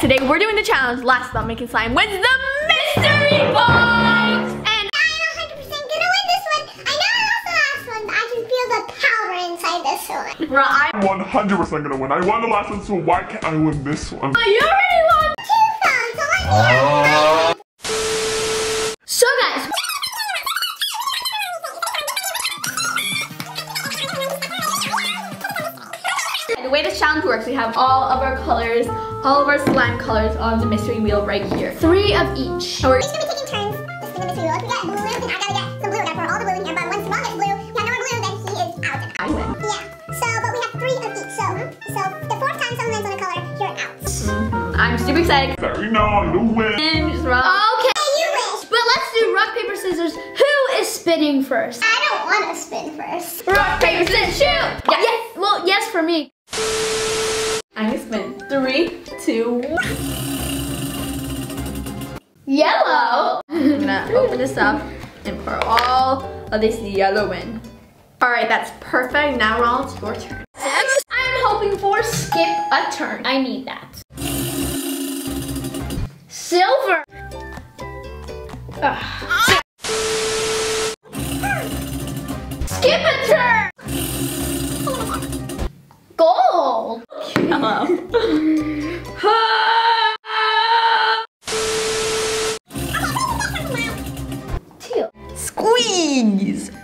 today we're doing the challenge last stop making slime wins the mystery box! And I'm 100% gonna win this one. I know I lost the last one, but I can feel the power inside this one. bro, I, I'm 100% gonna win. I won the last one, so why can't I win this one? Oh, you already won! Two phones, so let's So the way this challenge works, we have all of our colors, all of our slime colors on the mystery wheel right here. Three of each. And we're Each gonna be taking turns. This is gonna be If we get blue, then I gotta get some blue. Therefore, all the blue in here. But once Simone gets blue, we have no more blue, then he is out. I win. Yeah. So, but we have three of each. So, so the fourth time someone lands on a color, you're out. Mm-hmm. I'm super excited. Very no, I don't win. And just run. Okay, Hey, you wish. but let's do rock, paper, scissors. Who is spinning first? I don't want to spin first. Rock, paper, scissors, shoot! Yes. yes, well, yes for me. I'm gonna spin. Three, two, one. Yellow. I'm gonna open this up and pour all of this yellow in. All right, that's perfect. Now, Ronald, it's your turn. I'm hoping for skip a turn. I need that. Silver. Ugh.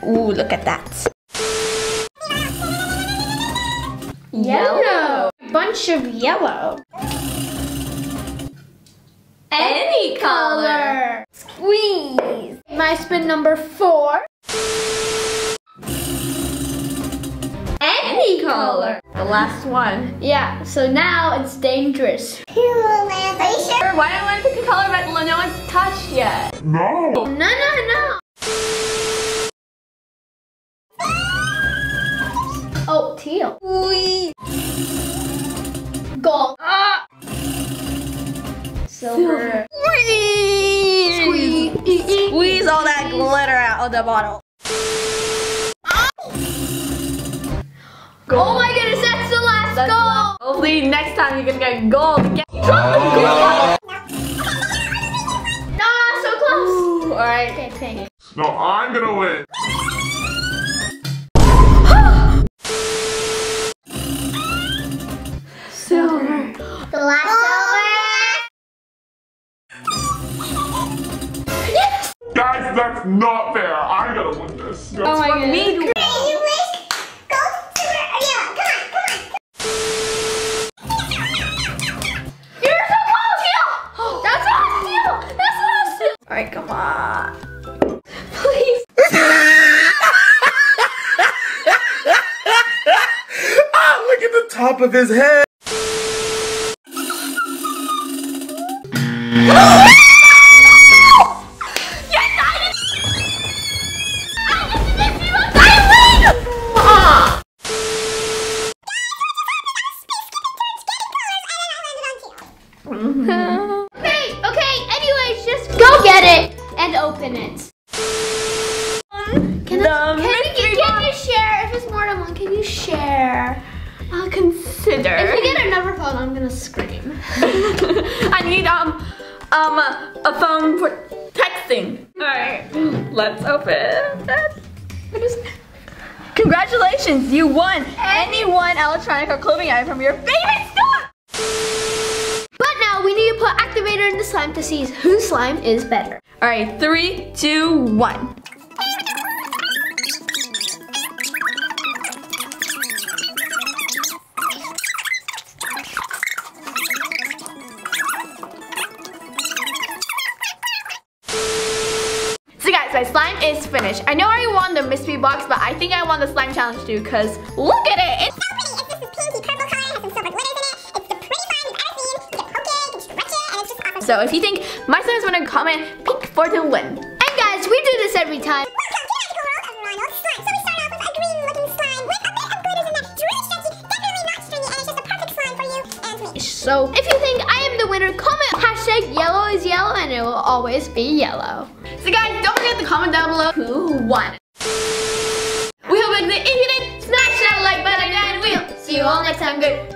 Ooh, look at that. Yellow. Bunch of yellow. Any color. Squeeze. My spin number four. Any color. The last one. Yeah, so now it's dangerous. Are you sure? Why do I want to pick a color that no one's touched yet? No. No, no, Oh, teal. Gold. Ah! Silver. Squeeze. Squeeze all that glitter out of the bottle. Oh my goodness, that's the last That's goal. Hopefully next time you're gonna get gold. Get Guys, that's not fair. I gotta win this. Oh my god. Me. silver. You wish. Gold, silver, or yellow. Come on, come on. You're so close, teal. That's us, teal. That's us. teal. All right, come on. Please. Ah, look at the top of his head. Okay, okay, anyways, just go get it and open it. Can, I, can, you, can you share? If it's more than one, can you share? I'll consider. If we get another phone, I'm gonna scream. I need um um a phone for texting. All right, let's open it. What is- Congratulations, you won any one electronic or clothing item from your favorite store. Now we need to put activator in the slime to see whose slime is better. All right, three, two, one. So guys, my slime is finished. I know I already won the mystery box, but I think I won the slime challenge too, because look at it. It's So if you think my slime is gonna comment pink for the win. And guys, we do this every time. Welcome to the magical world of Ronald's slime. So we start off with a green-looking slime with a bit of glitters in it. It's really stretchy, definitely not stringy, and it's just a perfect slime for you and me. So if you think I am the winner, comment hashtag yellow is yellow and it will always be yellow. So guys, don't forget to comment down below who won. We hope you did. If you did, smash that like button and we'll see you all next time. Good.